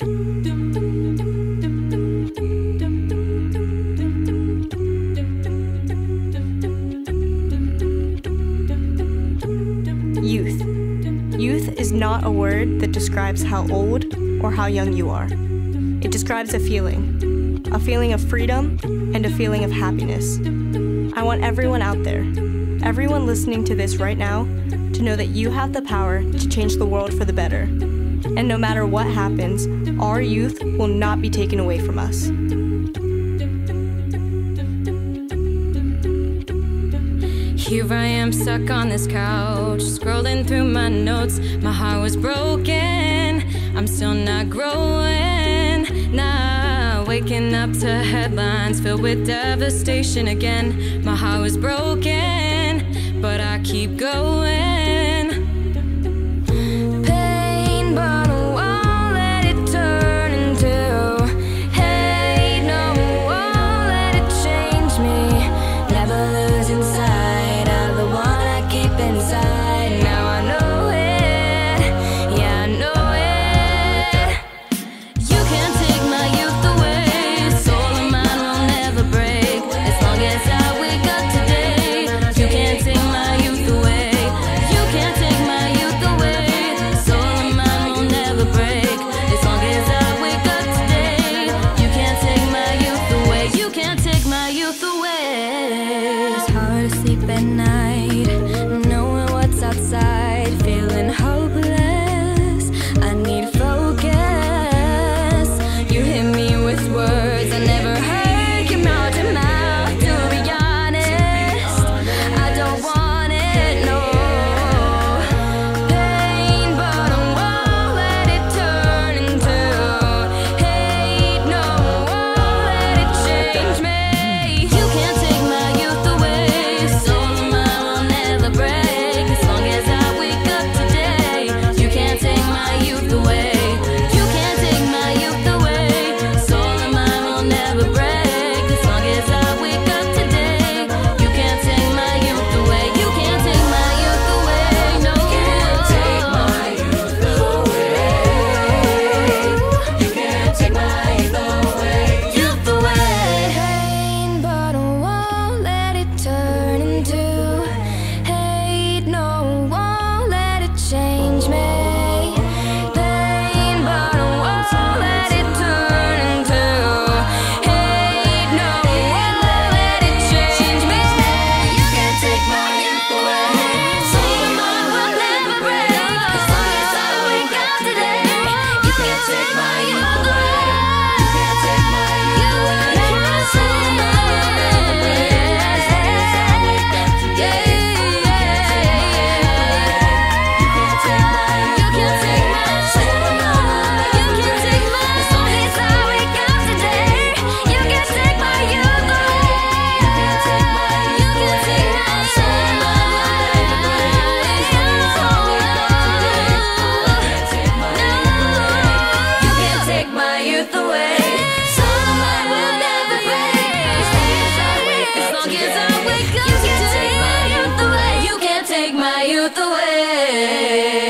Youth. Youth is not a word that describes how old or how young you are. It describes a feeling, a feeling of freedom and a feeling of happiness. I want everyone out there, everyone listening to this right now, to know that you have the power to change the world for the better. And no matter what happens, our youth will not be taken away from us. Here I am stuck on this couch, scrolling through my notes. My heart was broken, I'm still not growing. Nah, waking up to headlines filled with devastation again. My heart was broken, but I keep going. the way.